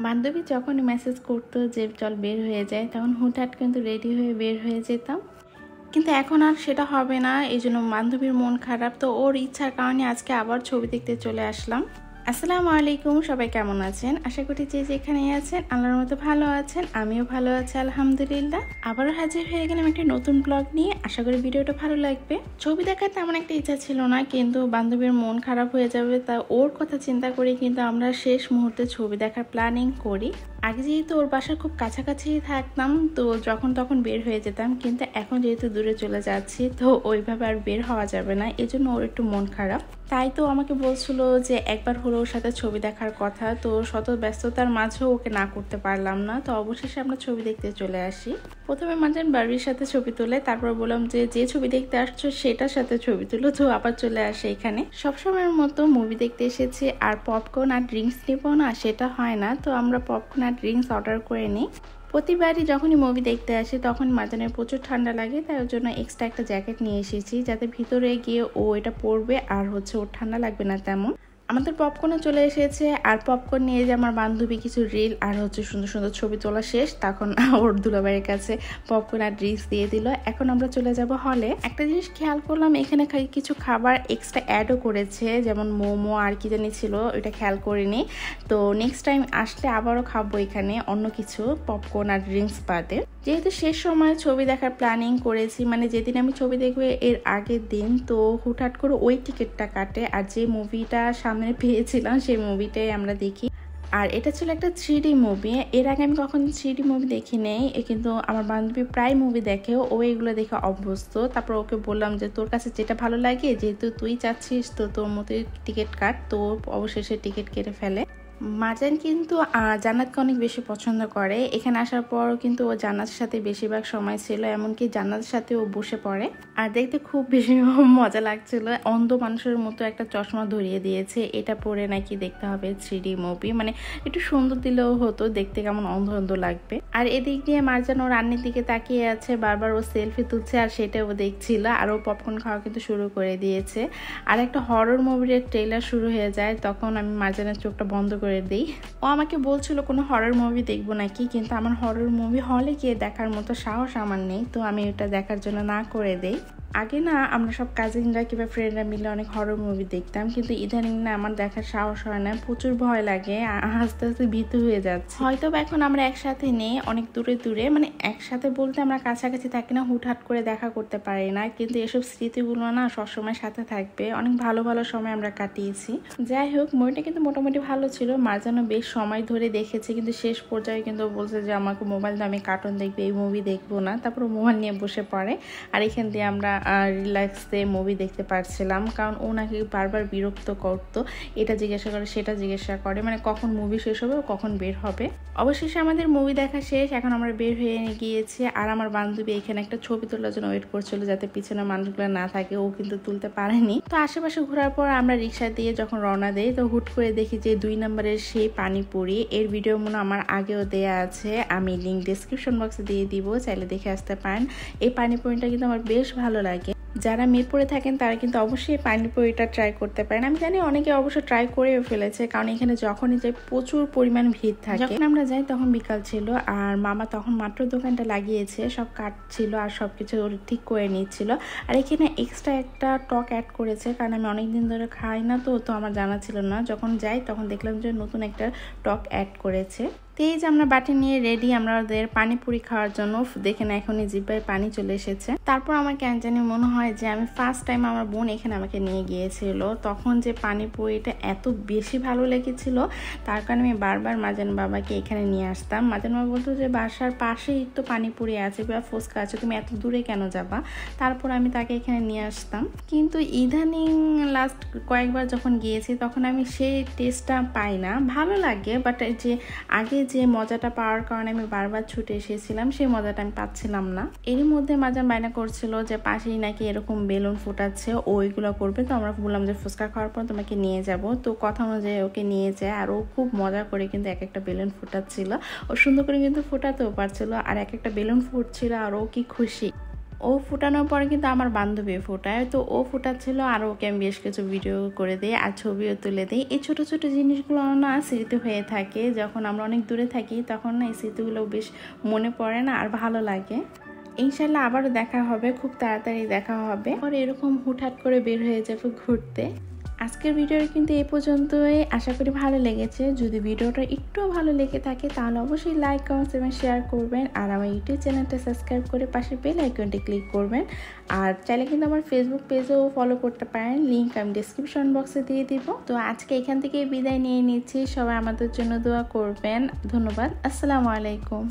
বান্ধবী যখন মেসেজ করতো যে, চল বের হয়ে যায় তখন হুটহাট কিন্তু রেডি হয়ে বের হয়ে যেতাম। কিন্তু এখন আর সেটা হবে না। এই জন্য বান্ধবীর মন খারাপ। তো ওর ইচ্ছার কারণে আজকে আবার ছবি দেখতে চলে আসলাম। আসসালামু আলাইকুম, সবাই কেমন আছেন? আশা করি যে যেখানে আছেন, আল্লাহর মতো ভালো আছেন, আমিও ভালো আছি, আলহামদুলিল্লাহ। আবারও হাজির হয়ে গেলাম একটা নতুন ব্লগ নিয়ে। আশা করি ভিডিওটা ভালো লাগবে। ছবি দেখার তেমন একটা ইচ্ছা ছিল না, কিন্তু বান্ধবীর মন খারাপ হয়ে যাবে, তা ওর কথা চিন্তা করে, কিন্তু আমরা শেষ মুহূর্তে ছবি দেখার প্ল্যানিং করি। আগে যেহেতু ওর বাসা খুব কাছাকাছি থাকতাম, তো যখন তখন বের হয়ে যেতাম, কিন্তু এখন যেহেতু দূরে চলে যাচ্ছি, তো ওইভাবে আর বের হওয়া যাবে না, এজন্য ওর একটু মন খারাপ। তাই তো আমাকে বলছিল যে একবার হলো ওর সাথে ছবি দেখার কথা, তো শত ব্যস্ততার মাঝেও ওকে না করতে পারলাম না। তো অবশেষে আমরা ছবি দেখতে চলে আসি। প্রথমে মাঝেন বার্বির সাথে ছবি তুলে, তারপর বললাম যে যে ছবি দেখতে আসছো সেটার সাথে ছবি তুলো। তো আবার চলে আসে এখানে। সবসময়ের মতো মুভি দেখতে এসেছি, আর পপকর্ন আর ড্রিঙ্কস নেব না, সেটা হয় না। তো আমরা পপকর্ন আর ড্রিঙ্কস অর্ডার করে নিই। প্রতিবারই যখনই মুভি দেখতে আসি, তখন মাজানের প্রচুর ঠান্ডা লাগে, তাই ওর জন্য এক্সট্রা একটা জ্যাকেট নিয়ে এসেছি, যাতে ভিতরে গিয়ে ও এটা পরবে আর হচ্ছে ওর ঠান্ডা লাগবে না তেমন। আমাদের পপকর্নে চলে এসেছে। আর পপকর্ন নিয়ে যে আমার বান্ধবী কিছু রিল আর হচ্ছে সুন্দর সুন্দর ছবি তোলা শেষ, তখন ওর দুলাবাড়ির কাছে পপকর্ন আর ড্রিঙ্কস দিয়ে দিল। এখন আমরা চলে যাব হলে একটা জিনিস খেয়াল করলাম, এখানে কিছু খাবার এক্সট্রা অ্যাডও করেছে, যেমন মোমো আর কি জানি ছিল, ওইটা খেয়াল করিনি। তো নেক্সট টাইম আসলে আবারও খাব এখানে অন্য কিছু পপকর্ন আর ড্রিঙ্কস বাদে। যেহেতু শেষ সময় ছবি দেখার প্ল্যানিং করেছি মানে যেদিন আমি ছবি দেখবে এর আগের দিন, তো হুটহাট করে ওই টিকিটটা কাটে। আর যে মুভিটা সামনে পেয়েছিলাম সেই মুভিটাই আমরা দেখি। আর এটা ছিল একটা থ্রি মুভি এর আগে আমি কখন থ্রি মুভি দেখি নেই। কিন্তু আমার বান্ধবী প্রায় মুভি দেখে। ও এগুলো দেখে অভ্যস্ত। তারপর ওকে বললাম যে, তোর কাছে যেটা ভালো লাগে, যেহেতু তুই চাচ্ছিস তো তোর মতোই টিকিট কাট। তো অবশেষে টিকিট কেটে ফেলে। মাজান কিন্তু জান্নাতকে অনেক বেশি পছন্দ করে। এখানে আসার পর কিন্তু ও জান্নাতের সাথে বেশিরভাগ সময় ছিল, এমনকি জান্নাতের সাথে ও বসে পড়ে। আর দেখতে খুব বেশি মজা লাগছিল। অন্ধ মানুষের মতো একটা চশমা ধরিয়ে দিয়েছে। এটা পরে নাকি দেখতে হবে থ্রি মুভি। মানে একটু সুন্দর দিলেও হতো, দেখতে কেমন অন্ধ অন্ধ লাগবে। আর এদিক দিয়ে মারজান ও রান্নির দিকে তাকিয়ে আছে, বারবার ও সেলফি তুলছে আর সেটা ও দেখছিল। আর ও পপকর্ন খাওয়া কিন্তু শুরু করে দিয়েছে। আর একটা হরর মুভির ট্রেলার শুরু হয়ে যায়, তখন আমি মারজানের চোখটা বন্ধ করে করে দেই। ও আমাকে বলছিল, কোনো হরর মুভি দেখব নাকি? কিন্তু আমার হরর মুভি হলে গিয়ে দেখার মতো সাহস আমার নেই, তো আমি ওটা দেখার জন্য না করে দেই। আগে না আমরা সব কাজিনরা কিংবা ফ্রেন্ডরা মিলে অনেক হরর মুভি দেখতাম, কিন্তু ইদানিং না আমার দেখার সাহস হয় না, প্রচুর ভয় লাগে আস্তে আস্তে ভীতু হয়ে যাচ্ছে। হয়তো এখন আমরা একসাথে নেই, অনেক দূরে দূরে মানে একসাথে বলতে আমরা কাছাকাছি থাকি না, হুটহাট করে দেখা করতে পারি না, কিন্তু এসব স্মৃতিগুলো না সবসময় সাথে থাকবে, অনেক ভালো ভালো সময় আমরা কাটিয়েছি। যাই হোক মুভিটা কিন্তু মোটামুটি ভালো ছিল মাঝানো বেশ সময় ধরে দেখেছি, কিন্তু শেষ পর্যায়ে কিন্তু বলছে যে, আমাকে মোবাইল আমি কার্টুন দেখব, এই মুভি দেখব না। তারপর মোবাইল নিয়ে বসে পড়ে, আর এখান দিয়ে আমরা রিল্যাক্সে মুভি দেখতে পারছিলাম। কারণ ও নাকি বারবার বিরক্ত করতো। এটা জিজ্ঞাসা করে, সেটা জিজ্ঞাসা করে। মানে কখন মুভি শেষ হবে, ও কখন বের হবে। অবশেষে আমাদের মুভি দেখা শেষ। এখন আমরা বের হয়ে গিয়েছি। আর আমার বান্ধবী এখানে একটা ছবি তোলার জন্য ওয়েট করছিল যাতে পিছনে মানুষগুলো না থাকে। ও কিন্তু তুলতে পারেনি। তো আশেপাশে ঘোরার পর আমরা রিক্সা দিয়ে যখন রওনা দেই, তো হুট করে দেখি যে দুই নম্বরের সেই পানিপুরি। এর ভিডিও মনে আমার আগেও দেয়া আছে। আমি লিঙ্ক ডিসক্রিপশন বক্সে দিয়ে দিব। চাইলে দেখে আসতে পারেন। এই পানিপুরিটা কিন্তু আমার বেশ ভালো লাগে। যারা মিরপুরে থাকেন, তারা কিন্তু অবশ্যই পানিপুরিটা ট্রাই করতে পারেন। আমি জানি অনেকে অবশ্য ট্রাই করেও ফেলেছে, কারণ এখানে যখনই যাই প্রচুর পরিমাণ ভিড় থাকে। যখন আমরা যাই তখন বিকাল ছিল, আর মামা তখন মাত্র দোকানটা লাগিয়েছে, সব কাট ছিল আর সব কিছু ঠিক করে নিচ্ছিল। আর এখানে এক্সট্রা একটা টক অ্যাড করেছে, কারণ আমি অনেকদিন ধরে খাই না তো তো আমার জানা ছিল না। যখন যাই তখন দেখলাম যে নতুন একটা টক অ্যাড করেছে। তো এই যে আমরা বাটি নিয়ে রেডি আমরা আমাদের পানিপুরি খাওয়ার জন্য দেখে দেখেন এখনই জিব্বায় পানি চলে এসেছে। তারপর আমার কেন জানি মনে হয় যে আমি ফার্স্ট টাইম আমার বোন এখানে আমাকে নিয়ে গিয়েছিল। তখন যে পানিপুরিটা এত বেশি ভালো লেগেছিল, তার কারণে আমি বারবার মাজান বাবাকে এখানে নিয়ে আসতাম। মাজান বাবা বলতো যে, বাসার পাশেই তো পানিপুরি আছে বা ফুচকা আছে, তুমি এত দূরে কেন যাবা? তারপর আমি তাকে এখানে নিয়ে আসতাম। কিন্তু ইদানিং লাস্ট কয়েকবার যখন গিয়েছি, তখন আমি সেই টেস্টটা পাই না। ভালো লাগে বাট যে আগে যে মজাটা পাওয়ার কারণে আমি বারবার ছুটে এসেছিলাম, সেই মজাটা আমি পাচ্ছিলাম না। এরই মধ্যে মাজান বায়না করছিল যে পাশেই নাকি এরকম বেলুন ফুটাচ্ছে ওইগুলো করবে। তো আমরা বললাম যে ফুচকা খাওয়ার পর তোমাকে নিয়ে যাব। তো কথা অনুযায়ী ওকে নিয়ে যায়, আর ও খুব মজা করে কিন্তু এক একটা বেলুন ফুটাচ্ছিল। ও সুন্দর করে কিন্তু ফুটাতেও পারছিল, আর এক একটা বেলুন ফুটছিল, আর ও কি খুশি। ও ফোটানোর পরে কিন্তু আমার বান্ধবী ফোটায়। তো ও ফোটাচ্ছিল, আর ওকে আমি বেশ কিছু ভিডিও করে দিই আর ছবিও তুলে দিই। এই ছোট ছোট জিনিসগুলো না স্মৃতি হয়ে থাকে। যখন আমরা অনেক দূরে থাকি, তখন না এই স্মৃতিগুলো বেশ মনে পড়ে না আর ভালো লাগে। ইনশাল্লাহ আবারও দেখা হবে, খুব তাড়াতাড়ি দেখা হবে। আর এরকম হুটহাট করে বের হয়ে যাবে ঘুরতে। আজকের ভিডিওটা কিন্তু এই পর্যন্তই। আশা করি ভালো লেগেছে। যদি ভিডিওটা একটু ভালো লেগে থাকে, তাহলে অবশ্যই লাইক কমেন্টস এবং শেয়ার করবেন। আর আমার ইউটিউব চ্যানেলটা সাবস্ক্রাইব করে পাশে বেল আইকনটি ক্লিক করবেন। আর চাইলে কিন্তু আমার ফেসবুক পেজেও ফলো করতে পারেন। লিঙ্ক আমি ডিসক্রিপশন বক্সে দিয়ে দিব। তো আজকে এখান থেকে বিদায় নিয়ে নিচ্ছি। সবাই আমাদের জন্য দোয়া করবেন। ধন্যবাদ। আসসালামু আলাইকুম।